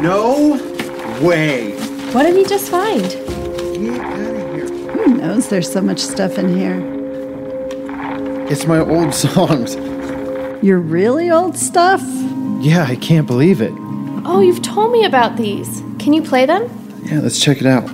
No way. What did he just find? Get out of here. Who knows there's so much stuff in here? It's my old songs. Your really old stuff? Yeah, I can't believe it. Oh, you've told me about these. Can you play them? Yeah, let's check it out.